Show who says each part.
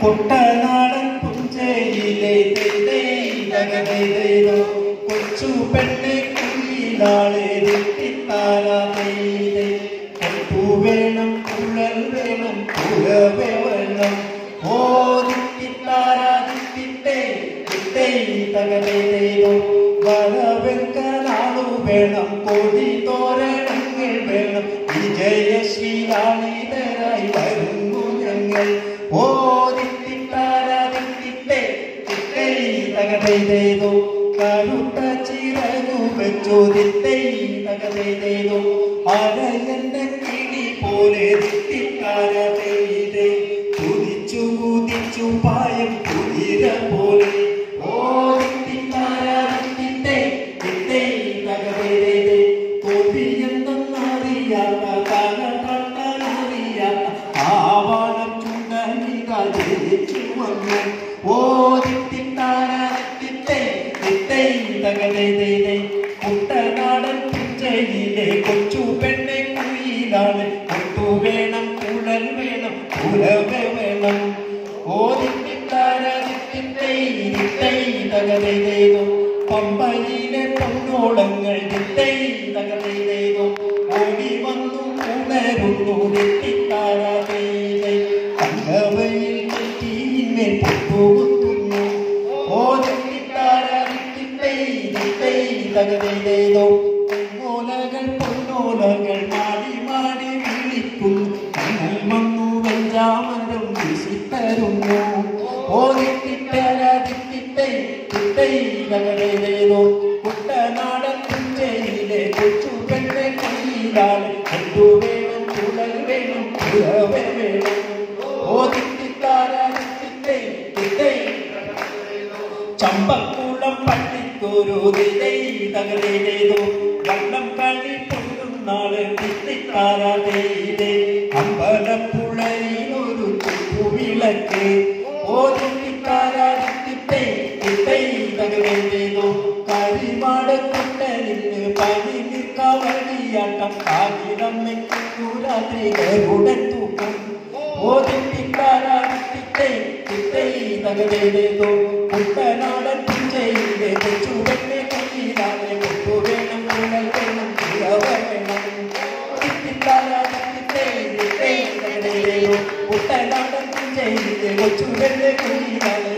Speaker 1: കുട്ടനാടൻ പുഞ്ചയിലെ കൊച്ചു പെണ്ണെ തെറ്റിത്താരാതേ കൊട്ടു വേണം കുഴൽ വേണം കുഴവേ വേണം ഓ ദിത്തിത്താരാതിത്തിത്തേ തിത്തേ തകതേതോ വരവെങ്കനാളു വേണം കൊടി തോരണങ്ങൾ വേണം വിജയശ്രീലാളിതരായി വരുന്നു ഞങ്ങൾ. ഓ തകതേതോ കറുത്ത ചിറകു വെച്ചു ദിത്തേ തകതേതോ അരയന്റെ കിളി പോലെ കുതിച്ചു കുതിച്ചു പായം ഓ കുട്ടനാടൻ പുഞ്ചയിലെ കൊച്ചു പെണ്ണെ കുയിലാണ്. കൊട്ടു വേണം കുഴൽ വേണം കുലവ വേണം. ഓദിത്തിത്താരോ പമ്പയിലെ പൊന്നോളങ്ങൾ ദിത്തൈ തകതൈതോ ഓടി വന്നു ഉണരുന്നു ദിത്തിത്താരേ ഓദിത്തിത്താരോ പൊന്നോലകൾ പൊന്നോലകൾ മാടി മാടി വിളിക്കുന്നു കണ്ണൽ വന്നു വെഞ്ചാമരം വീശിത്തരുന്നു. ഓദിത്തിത്തരാതിത്തിത്തൈ തിത്തൈ തകരേതോ കുട്ടനാടൻ കുഞ്ചയിലെ കൊച്ചു പെണ്ണെ കയ്യിലാണ്. കണ്ടു വേണം കുടൽ വേണം വേണം. ചമ്പക്കുളം പള്ളിക്കൊരു ദിലൈ തകരേതോ വള്ളം കളി പൊന്നും നാളെ തിത്തിത്താരാതേതേ അമ്പലപ്പുഴയിൽ ഒരു വിളക്ക് തകരേതോ കരിമാടക്കുട്ടലിന് പണി നിൽക്കവളിയാട്ടം കാവിലമ്മയ്ക്കു രാത്രികളുടൻ തൂക്കം ഓദിത്തിത്താരാതിത്തേ തിത്തൈ തകരേതോ കുട്ടനാടൻ I'm not going to take it. I'm going to take.